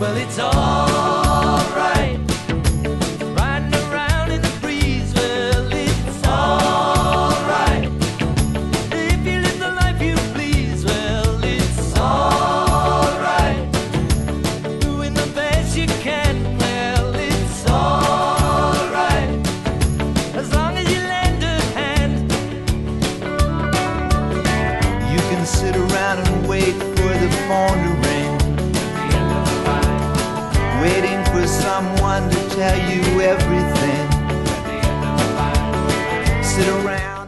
Well, it's all right. Riding around in the breeze. Well, it's all right. If you live the life you please. Well, it's all right. Doing the best you can. Well, it's all right. As long as you lend a hand. You can sit around and wait for the phone to ring. someone to tell you everything. Sit around.